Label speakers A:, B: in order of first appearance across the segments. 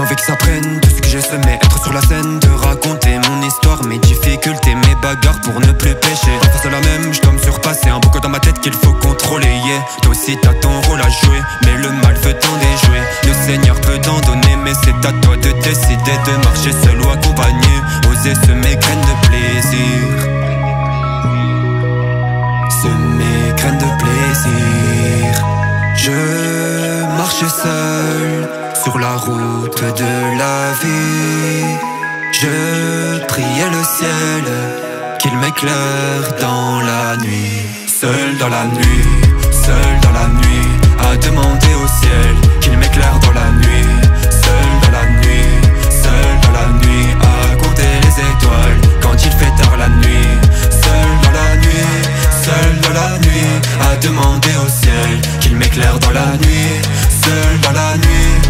A: veux qu'ils s'apprennent de ce que j'ai semé Être sur la scène, de raconter mon histoire Mes difficultés, mes bagarres pour ne plus pécher En face de la même, je dois me surpasser Un beaucoup dans ma tête qu'il faut contrôler yeah. Toi aussi t'as ton rôle à jouer Mais le mal veut t'en déjouer. Le Seigneur peut t'en donner Mais c'est à toi de décider de marcher seul ou accompagné. Oser semer graines de plaisir. Semer graines de plaisir. Je marchais seul sur la route de la vie. Je priais le ciel qu'il m'éclaire dans la nuit. Seul dans la nuit, seul dans la nuit, à demander au ciel qu'il m'éclaire dans la nuit. Seul dans la nuit, seul dans la nuit, à compter les étoiles quand il fait tard la nuit. Seul dans la nuit, seul dans la nuit, à demander au ciel qu'il m'éclaire dans la nuit. Seul dans la nuit,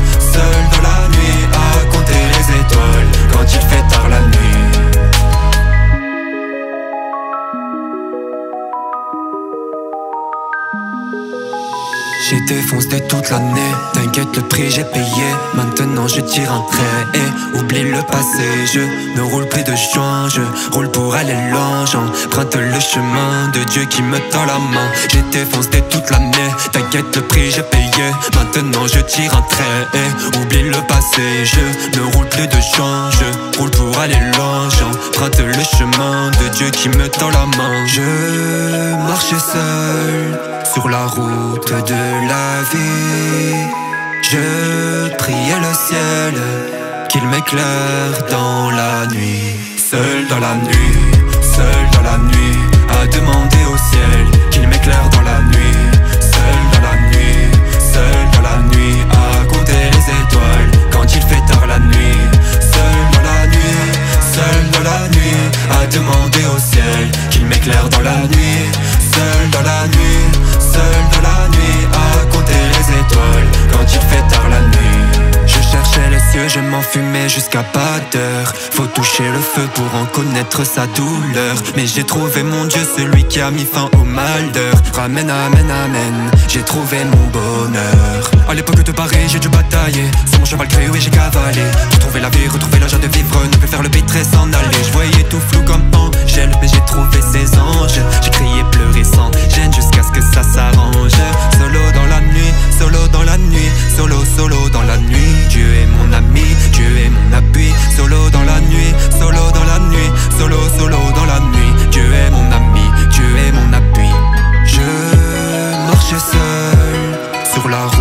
A: J'ai défoncé toute l'année, t'inquiète le prix j'ai payé. Maintenant je tire un trait. Et oublie le passé. Je ne roule plus de je roule pour aller loin. J'emprunte le chemin de Dieu qui me tend la main. J'ai défoncé toute l'année, t'inquiète le prix j'ai payé. Maintenant je tire un trait. Et oublie le passé. Je ne roule plus de je roule pour aller loin. J'emprunte le chemin de Dieu qui me tend la main. Je marchais seul sur la route de la vie. Je priais le ciel qu'il m'éclaire dans la nuit. Seul dans la nuit, seul dans la nuit, à demander au ciel qu'il m'éclaire dans la nuit. Seul dans la nuit, seul dans la nuit, à compter les étoiles quand il fait tard la nuit. Seul dans la nuit, seul dans la nuit, à demander au ciel qu'il m'éclaire dans la nuit. Cieux, je m'enfumais jusqu'à pas d'heure. Faut toucher le feu pour en connaître sa douleur. Mais j'ai trouvé mon Dieu, celui qui a mis fin au malheur. Ramène, amen, amen. J'ai trouvé mon bonheur. À l'époque de Paris, j'ai dû batailler. Sur mon cheval créé, oui, j'ai cavalé. Retrouver la vie, retrouver la joie de vivre. Ne plus faire le et s'en aller. Je voyais tout flou comme Angèle, mais j'ai trouvé ses anges.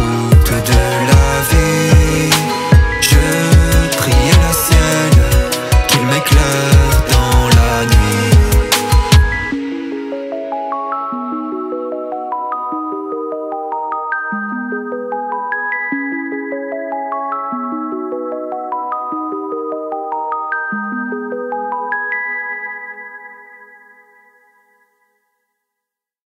A: fool today